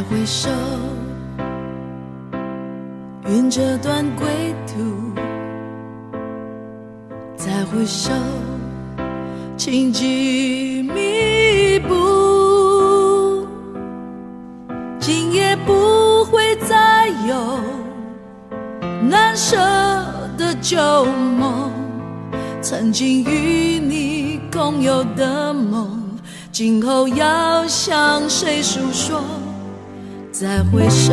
再回首，云这段归途。再回首，荆棘密布，今夜不会再有难舍的旧梦。曾经与你共有的梦，今后要向谁诉说？再回首，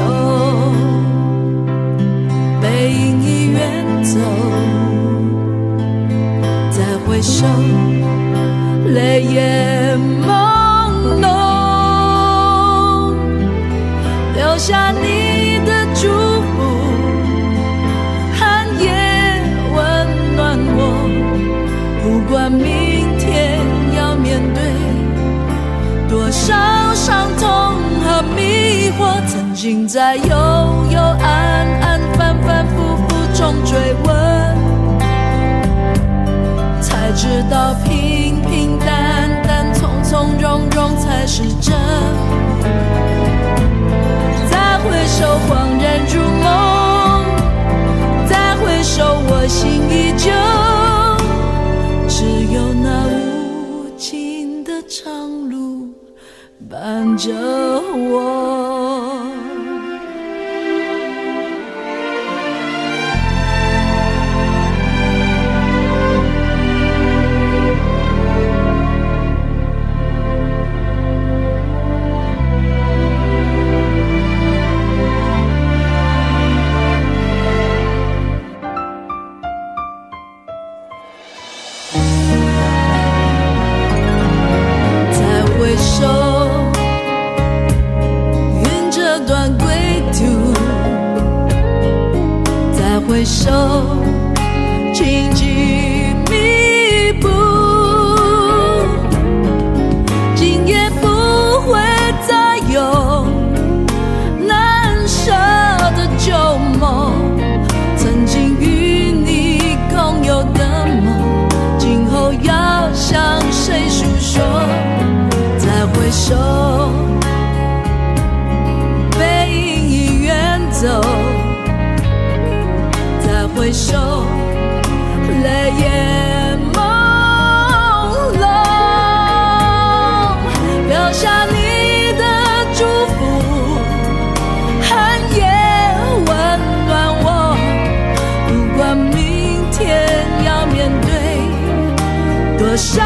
在幽幽暗暗、反反复复中追问，才知道平平淡淡、从从容容才是真。再回首，恍然如梦；再回首，我心依旧。只有那无尽的长路伴着我。回首，云这段归途；再回首，回首，泪眼朦胧，留下你的祝福，寒夜温暖我。不管明天要面对多少